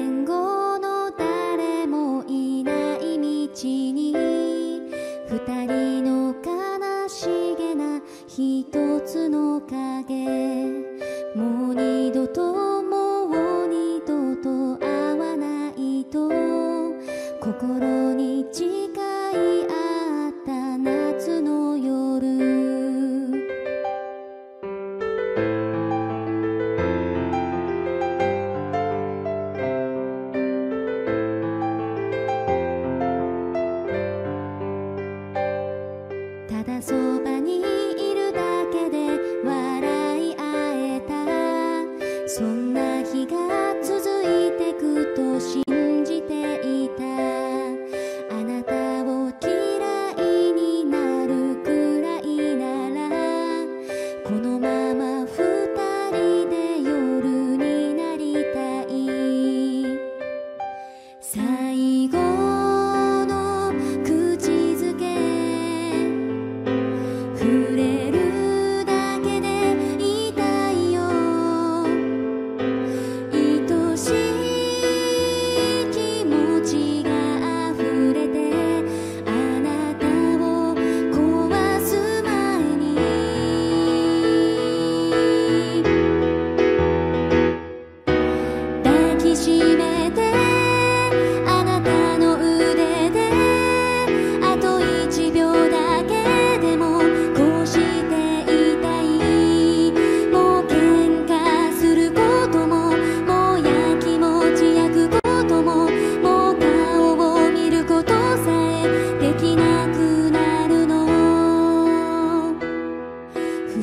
年後の誰もいない道に二人の悲しげな一つの影もう二度ともう二度と会わないと心に散ただそばにいるだけで笑い合えた。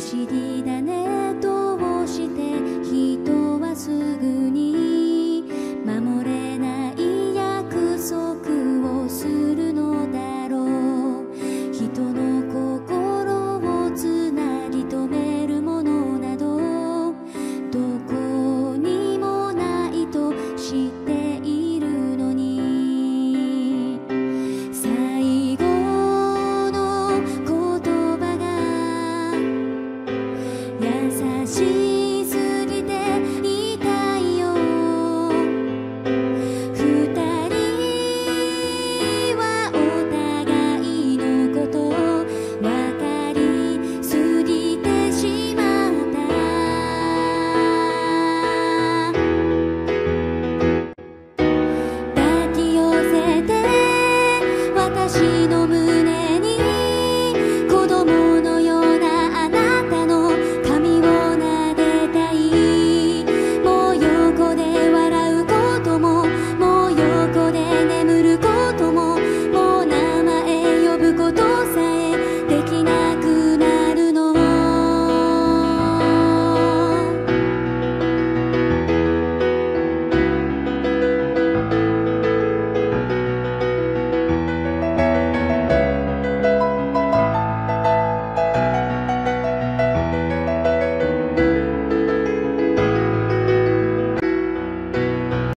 息的。